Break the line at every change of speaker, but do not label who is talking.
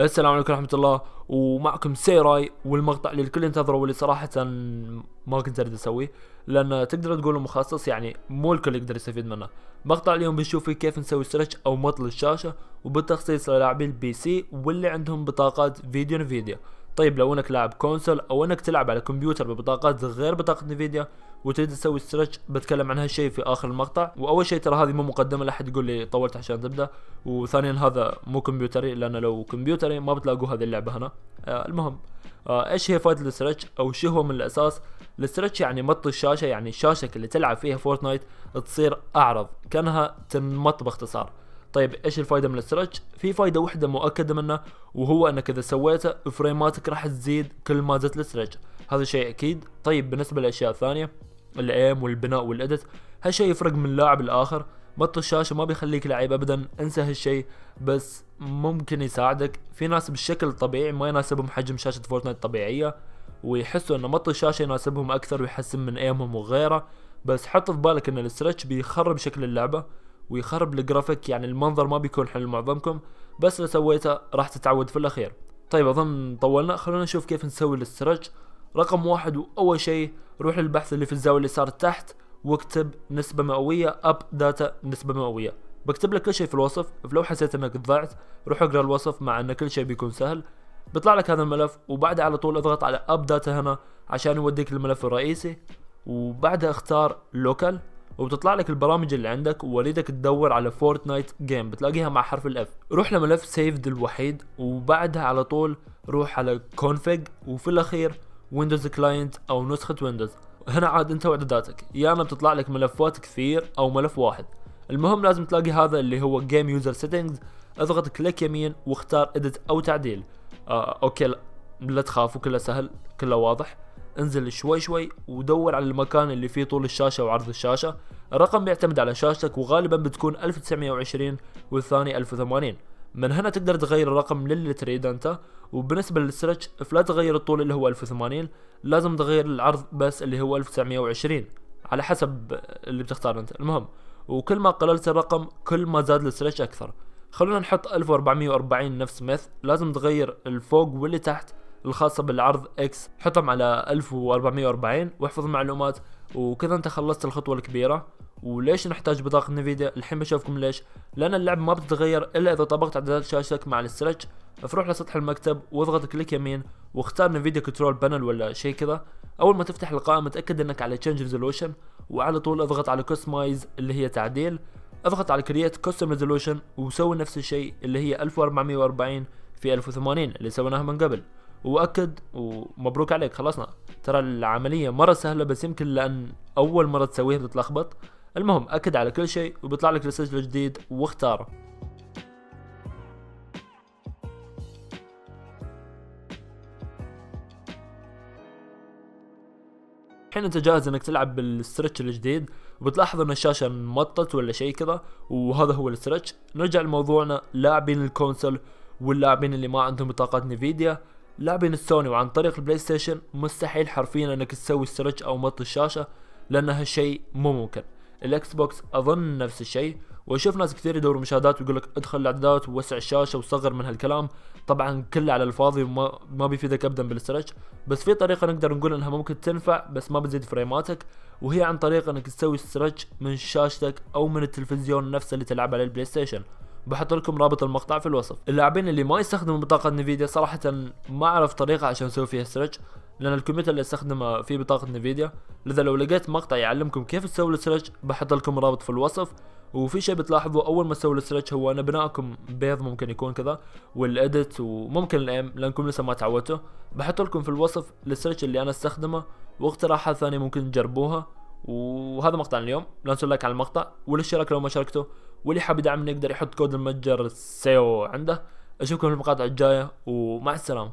السلام عليكم ورحمة الله. ومعكم سيراي والمقطع اللي الكل ينتظره واللي صراحة ما كنت أريد أسويه لأن تقدر تقول مخصص يعني مو الكل يقدر يستفيد منه. مقطع اليوم بنشوف فيه كيف نسوي stretch أو مط الشاشة وبالتخصيص للاعبي ال PC واللي عندهم بطاقات فيديو نفيديا طيب لو انك لاعب console أو انك تلعب على كمبيوتر ببطاقات غير بطاقة نفيديا وتريد تسوي stretch بتكلم عن هالشيء في آخر المقطع. وأول شيء ترى هذه مو مقدمة لا أحد يقول لي طولت عشان تبدأ. وثانيا هذا مو كمبيوتري لأن لو كمبيوتري ما بتلاقوا هذه اللعبة هنا. آه المهم آه إيش هي فائده ال stretch أو شو هو من الأساس؟ ال stretch يعني مط الشاشة يعني الشاشه اللي تلعب فيها فورتنايت تصير أعرض كأنها تنمط باختصار. طيب إيش الفائده من ال stretch في فائده واحدة مؤكدة منه وهو إنك إذا سويته فريماتك راح تزيد كل ما زدت ال stretch هذا شيء أكيد. طيب بالنسبة للأشياء الثانية ال aim والبناء وال edit هالشيء يفرق من لاعب لآخر. مط الشاشة ما بيخليك لعيب ابدا انسى هالشيء بس ممكن يساعدك. في ناس بالشكل الطبيعي ما يناسبهم حجم شاشة فورتنايت طبيعية ويحسوا إن مط الشاشة يناسبهم أكثر ويحسن من aim هم وغيره. بس حط في بالك إن ال stretch بيخرب شكل اللعبة. ويخرب الجرافيك يعني المنظر ما بيكون حلو لمعظمكم بس لو سويته راح تتعود في الأخير. طيب أظن طولنا خلونا نشوف كيف نسوي ال stretch. رقم واحد وأول شيء روح للبحث اللي في الزاوية اليسار تحت واكتب نسبة مئوية app data نسبة مئوية. بكتب لك كل شيء في الوصف فلو حسيت إنك ضعت روح اقرأ الوصف مع إن كل شيء بيكون سهل. بيطلع لك هذا الملف وبعدها على طول اضغط على app data هنا عشان يوديك للملف الرئيسي وبعدها اختار local وبتطلع لك البرامج اللي عندك وأريدك تدور على فورتنايت game بتلاقيها مع حرف ال F روح لملف saved الوحيد وبعدها على طول روح على config وفي الأخير ويندوز client أو نسخة ويندوز هنا عاد أنت واعداداتك. يا اما بتطلع لك ملفات كثير أو ملف واحد. المهم لازم تلاقي هذا اللي هو game user settings اضغط click يمين واختار edit أو تعديل. آه okay لا, لا تخافوا كله سهل كله واضح. انزل شوي شوي ودور على المكان اللي فيه طول الشاشة وعرض الشاشة. الرقم بيعتمد على شاشتك وغالبا بتكون 1920 والثاني 1080 من هنا تقدر تغير الرقم للي تريد أنت. وبالنسبة لل stretch فلا تغير الطول اللي هو 1080 لازم تغير العرض بس اللي هو 1920 على حسب اللي بتختار أنت. المهم وكل ما قللت الرقم كل ما زاد ال stretch أكثر. خلونا نحط 1440 نفس ميث. لازم تغير الفوق واللي تحت الخاصة بالعرض X حطهم على 1440 واحفظ المعلومات وكذا أنت خلصت الخطوة الكبيرة. وليش نحتاج بطاقة نفيديا؟ الحين بشوفكم ليش. لأن اللعبة ما بتتغير إلا إذا طبقت اعدادات شاشتك مع ال stretch. فروح لسطح المكتب واضغط click يمين واختار نفيديا control panel ولا شيء كذا. أول ما تفتح القائمة تأكد إنك على change resolution وعلى طول اضغط على customize اللي هي تعديل. اضغط على create custom resolution وسوي نفس الشيء اللي هي 1440 في 1080 اللي سويناها من قبل. وأكد ومبروك عليك خلصنا. ترى العملية مرة سهلة بس يمكن لأن أول مرة تسويها بتتلخبط. المهم أكد على كل شيء وبيطلع لك رسالة الجديد واختاره. الحين أنت جاهز إنك تلعب بال stretch الجديد وبتلاحظ إن الشاشة انمطت ولا شيء كذا وهذا هو ال stretch نرجع لموضوعنا لاعبين ال console واللاعبين اللي ما عندهم بطاقات نفيديا. لاعبين السوني وعن طريق البلاي ستيشن مستحيل حرفيا إنك تسوي stretch أو مط الشاشة لأن هالشيء مو ممكن. الإكس بوكس أظن نفس الشيء واشوف ناس كثير يدوروا مشاهدات ويقول لك ادخل الإعدادات ووسع الشاشة وصغر من هالكلام. طبعا كله على الفاضي وما ما بيفيدك ابدا بال stretch. بس في طريقة نقدر نقول إنها ممكن تنفع بس ما بتزيد فريماتك وهي عن طريق إنك تسوي stretch من شاشتك أو من التلفزيون نفسه اللي تلعب على البلاي ستيشن. بحط لكم رابط المقطع في الوصف. اللاعبين اللي ما يستخدموا بطاقة نفيديا صراحة ما أعرف طريقة عشان أسوي فيها stretch لأن الكمبيوتر اللي أستخدمه فيه بطاقة نفيديا. لذا لو لقيت مقطع يعلمكم كيف تسوي ال stretch بحط لكم رابط في الوصف. وفي شيء بتلاحظوا أول ما تسوي ال stretch هو ان بناءكم بيض ممكن يكون كذا وال edit وممكن ال aim لأنكم لسه ما تعودتوا. بحط لكم في الوصف ال stretch اللي أنا أستخدمه واقتراحات ثانية ممكن تجربوها. وهذا مقطع اليوم. لا تنسوا like على المقطع والاشتراك لو ما شاركتوا. واللي حاب يدعمني يقدر يحط كود المتجر سيو عنده. أشوفكم في المقاطع الجاية ومع السلامة.